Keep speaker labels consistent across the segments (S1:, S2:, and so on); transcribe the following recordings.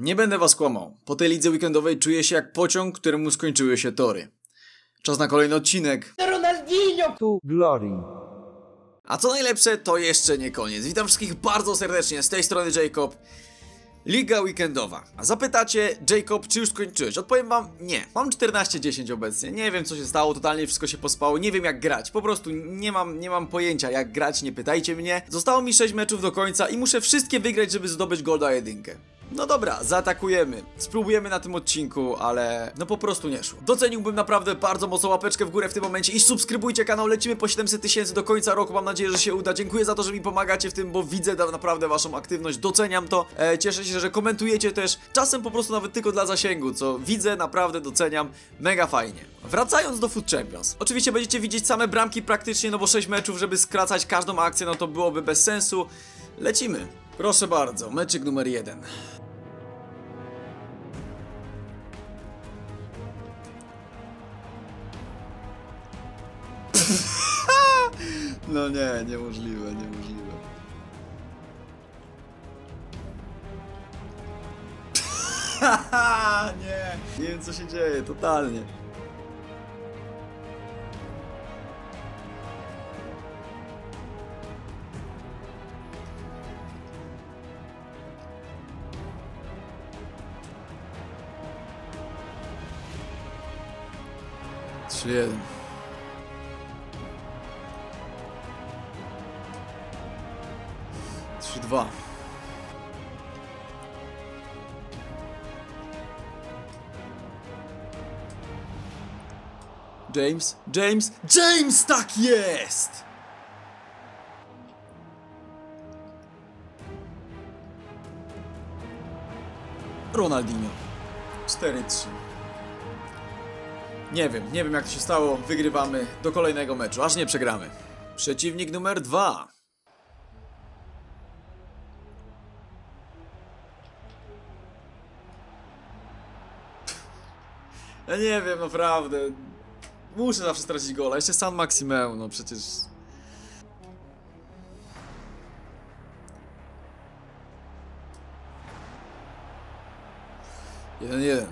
S1: Nie będę was kłamał. Po tej lidze weekendowej czuję się jak pociąg, któremu skończyły się tory. Czas na kolejny odcinek.
S2: to glory.
S1: A co najlepsze, to jeszcze nie koniec. Witam wszystkich bardzo serdecznie, z tej strony Jacob. Liga weekendowa. A zapytacie, Jacob, czy już skończyłeś? Odpowiem wam, nie. Mam 14-10 obecnie. Nie wiem, co się stało, totalnie wszystko się pospało. Nie wiem, jak grać. Po prostu nie mam, nie mam pojęcia, jak grać, nie pytajcie mnie. Zostało mi 6 meczów do końca i muszę wszystkie wygrać, żeby zdobyć Golda jedynkę. No dobra, zaatakujemy. Spróbujemy na tym odcinku, ale no po prostu nie szło. Doceniłbym naprawdę bardzo mocno łapeczkę w górę w tym momencie i subskrybujcie kanał. Lecimy po 700 tysięcy do końca roku. Mam nadzieję, że się uda. Dziękuję za to, że mi pomagacie w tym, bo widzę na- naprawdę waszą aktywność. Doceniam to. E, cieszę się, że komentujecie też. Czasem po prostu nawet tylko dla zasięgu, co widzę, naprawdę doceniam. Mega fajnie. Wracając do Food Champions. Oczywiście będziecie widzieć same bramki praktycznie, no bo 6 meczów, żeby skracać każdą akcję, no to byłoby bez sensu. Lecimy. Proszę bardzo, meczyk numer jeden. No nie, niemożliwe, niemożliwe. nie, nie wiem co się dzieje, totalnie. Trzy jeden. Trzy dwa. James, James, James, tak jest! Ronaldinho. 4-3. Nie wiem, nie wiem jak to się stało. Wygrywamy do kolejnego meczu, aż nie przegramy. Przeciwnik numer dwa. Ja nie wiem, naprawdę. Muszę zawsze stracić gola. Jeszcze San Maximeu, no przecież. Jeden, jeden.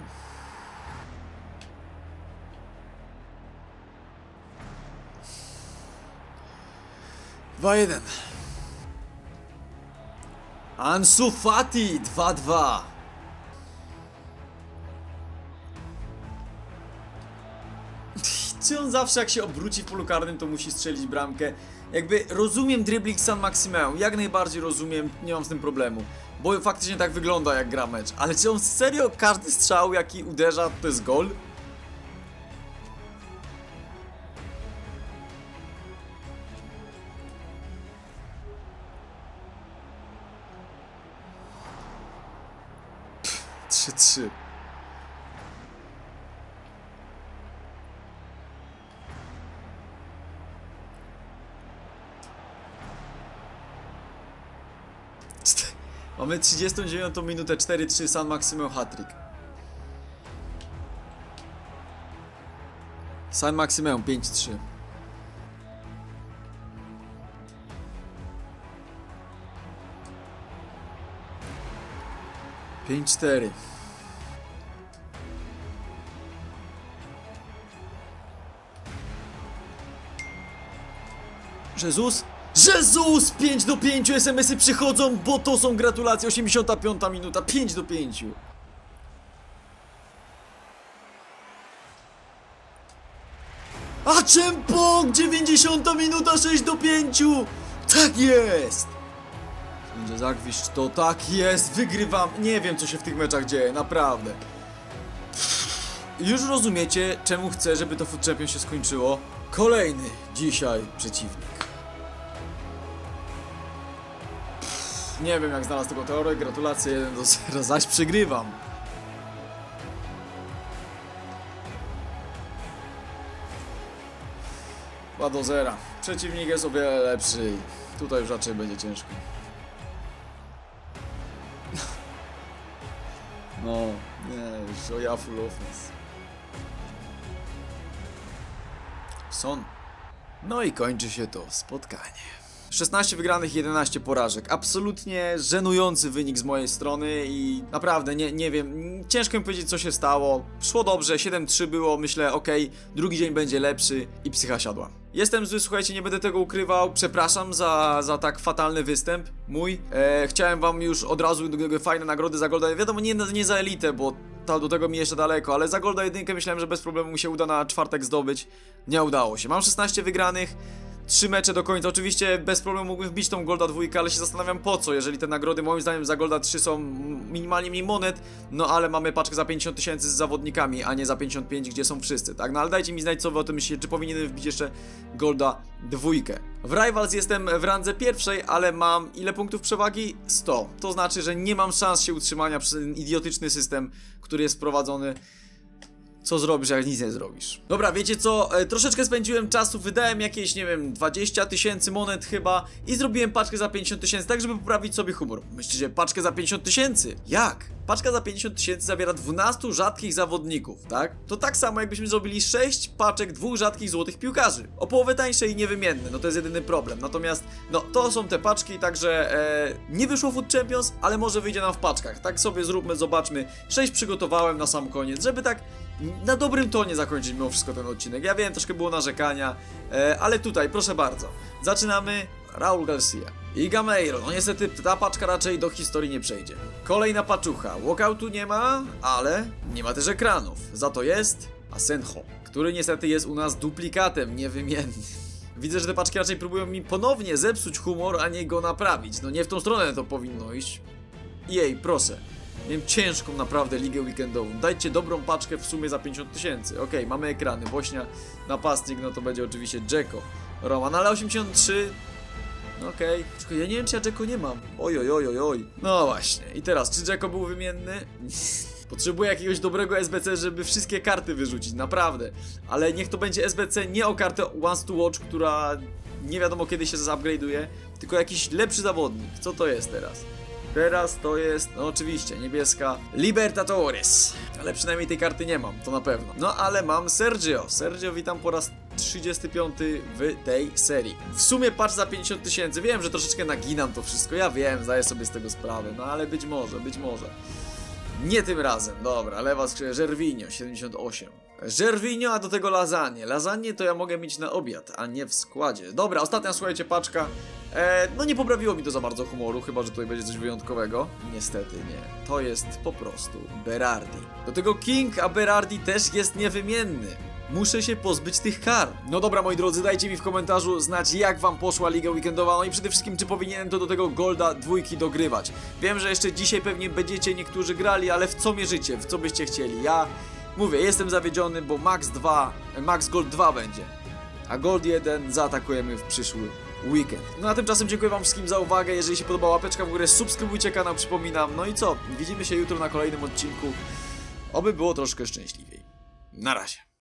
S1: Dwa, jeden. Ansu Fati, dwa, dwa. Czy on zawsze jak się obróci w polu karnym, to musi strzelić bramkę? Jakby rozumiem dribbling San Maximeu, jak najbardziej rozumiem, nie mam z tym problemu. Bo faktycznie tak wygląda jak gra mecz. Ale czy on serio każdy strzał jaki uderza to jest gol? Trzy, trzy. Czte- Mamy 39 minutę 4-3 San Maximeo Hattrick. San Maximeo 5-3. Pięć cztery. Jezus? Jezus! 5 do 5 SMS-y przychodzą, bo to są gratulacje. 85 minuta, 5 do 5. A Czempong! 90 minuta, 6 do 5! Tak jest! Będzie zagwiszcz to, tak jest, wygrywam. Nie wiem, co się w tych meczach dzieje, naprawdę. Już rozumiecie, czemu chcę, żeby to Food się skończyło. Kolejny dzisiaj przeciwnik. Nie wiem jak znalazł tego teorię, gratulacje 1 do 0, zaś przegrywam. Do 0. Przeciwnik jest o wiele lepszy tutaj już raczej będzie ciężko. No, full offense. Son. No i kończy się to spotkanie. 16 wygranych, 11 porażek. Absolutnie żenujący wynik z mojej strony i naprawdę nie, nie wiem, ciężko mi powiedzieć co się stało. Szło dobrze, 7-3 było, myślę, ok, drugi dzień będzie lepszy i psycha siadła. Jestem zły, słuchajcie, nie będę tego ukrywał. Przepraszam za, za tak fatalny występ mój. E, chciałem wam już od razu fajne nagrody za Golda. Wiadomo, nie, nie za elitę, bo ta, do tego mi jeszcze daleko, ale za Golda jedynkę myślałem, że bez problemu mi się uda na czwartek zdobyć. Nie udało się. Mam 16 wygranych. Trzy mecze do końca. Oczywiście bez problemu mógłbym wbić tą Golda dwójkę, ale się zastanawiam po co, jeżeli te nagrody moim zdaniem za Golda 3 są minimalnie mniej monet, no ale mamy paczkę za 50 tysięcy z zawodnikami, a nie za 55, gdzie są wszyscy, tak? No ale dajcie mi znać co wy o tym myślicie, czy powinienem wbić jeszcze Golda dwójkę. W Rivals jestem w randze pierwszej, ale mam ile punktów przewagi? 100. To znaczy, że nie mam szans się utrzymania przez ten idiotyczny system, który jest wprowadzony co zrobisz, jak nic nie zrobisz. Dobra, wiecie co? E, troszeczkę spędziłem czasu, wydałem jakieś, nie wiem, 20 tysięcy monet chyba i zrobiłem paczkę za 50 tysięcy, tak żeby poprawić sobie humor. Myślicie, paczkę za 50 tysięcy? Jak? Paczka za 50 tysięcy zawiera 12 rzadkich zawodników, tak? To tak samo jakbyśmy zrobili 6 paczek dwóch rzadkich złotych piłkarzy. O połowę tańsze i niewymienne, no to jest jedyny problem. Natomiast, no to są te paczki, także e, nie wyszło Food Champions, ale może wyjdzie nam w paczkach. Tak sobie zróbmy, zobaczmy. 6 przygotowałem na sam koniec, żeby tak na dobrym tonie zakończyć mimo wszystko ten odcinek. Ja wiem, troszkę było narzekania, e, ale tutaj, proszę bardzo. Zaczynamy. Raul Garcia. I Gameiro. No niestety ta paczka raczej do historii nie przejdzie. Kolejna paczucha. Walkoutu nie ma, ale nie ma też ekranów. Za to jest Asenjo, który niestety jest u nas duplikatem niewymiennym. Widzę, że te paczki raczej próbują mi ponownie zepsuć humor, a nie go naprawić. No nie w tą stronę to powinno iść. Jej, proszę. Miałem ciężką naprawdę ligę weekendową. Dajcie dobrą paczkę w sumie za 50 tysięcy. Okej, okay, mamy ekrany. Bośnia, napastnik, no to będzie oczywiście Jacko. Roman, ale 83... Okej. Okay. Ja nie wiem, czy ja Jacko nie mam. Oj, oj, oj, oj, oj. No właśnie. I teraz, czy Jacko był wymienny? Potrzebuję jakiegoś dobrego SBC, żeby wszystkie karty wyrzucić, naprawdę. Ale niech to będzie SBC nie o kartę Once to Watch, która nie wiadomo kiedy się zupgrade'uje, tylko jakiś lepszy zawodnik. Co to jest teraz? Teraz to jest, no oczywiście, niebieska Libertadores. Ale przynajmniej tej karty nie mam, to na pewno. No ale mam Sergio. Sergio witam po raz 35 w tej serii. W sumie patrz za 50 tysięcy. Wiem, że troszeczkę naginam to wszystko. Ja wiem, zdaję sobie z tego sprawę. No ale być może, być może. Nie tym razem, dobra, lewa skrzynia, Żerwinio, 78. Żerwinio, a do tego lasagne. Lasagne to ja mogę mieć na obiad, a nie w składzie. Dobra, ostatnia, słuchajcie, paczka. E, no nie poprawiło mi to za bardzo humoru, chyba, że tutaj będzie coś wyjątkowego. Niestety nie. To jest po prostu Berardi. Do tego King, a Berardi też jest niewymienny. Muszę się pozbyć tych kar. No dobra, moi drodzy, dajcie mi w komentarzu znać, jak wam poszła Liga Weekendowa, no i przede wszystkim, czy powinienem to do tego Golda dwójki dogrywać. Wiem, że jeszcze dzisiaj pewnie będziecie niektórzy grali, ale w co mierzycie, w co byście chcieli? Ja mówię, jestem zawiedziony, bo Max 2, Max Gold 2 będzie, a Gold 1 zaatakujemy w przyszły weekend. No a tymczasem dziękuję wam wszystkim za uwagę, jeżeli się podobała łapeczka w górę, subskrybujcie kanał, przypominam. No i co, widzimy się jutro na kolejnym odcinku, oby było troszkę szczęśliwiej. Na razie.